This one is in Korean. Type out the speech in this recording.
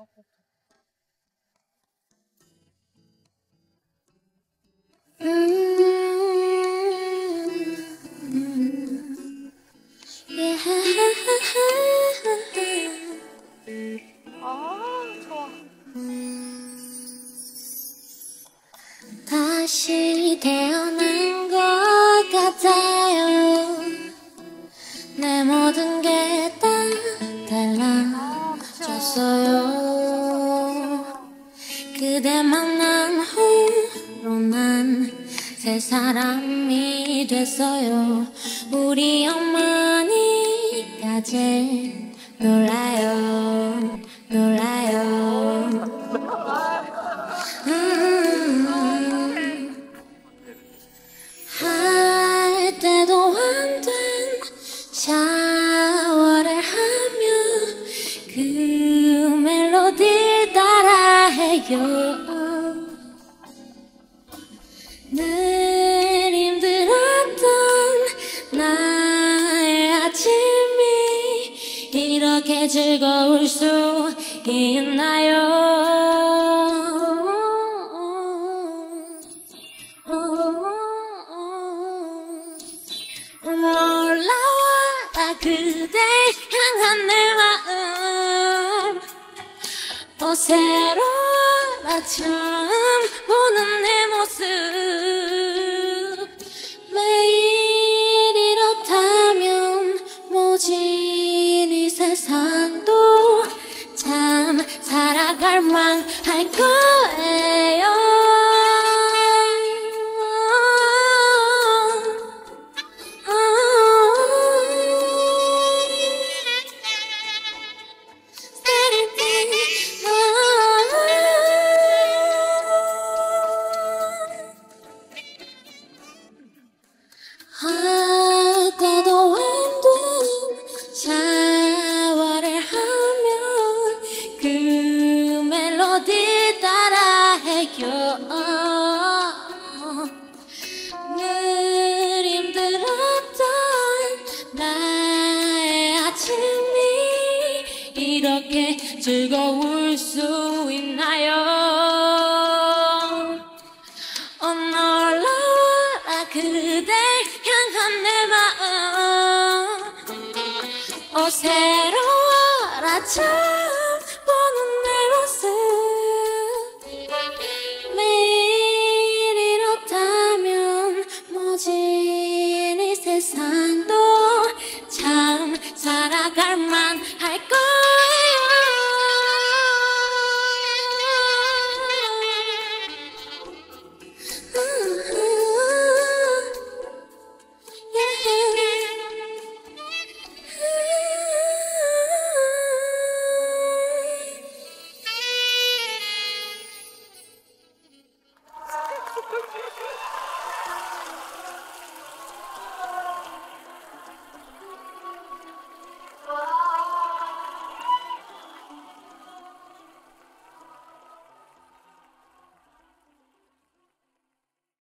아, 좋아. 다시 태어난 것 같아요 내 모든 게 다 달라졌어요 그대 만난 후로 난 새 사람이 됐어요. 우리 어머니까지 놀라요 따라해요 늘 힘들었던 나의 아침이 이렇게 즐거울 수 있나요? 놀라워 그대 향한 내 마음. 또 새로워 처음 보는 내 모습. 매일 이렇다면 모진 이 세상도 참 살아갈 만할 거 할 때도 안된 샤워를 하면 그 멜로디 따라 해요 늘 힘들었던 나의 아침이 이렇게 즐거울 수 있나요? 어 놀라워라 그대 내 마음 어 새로워라 참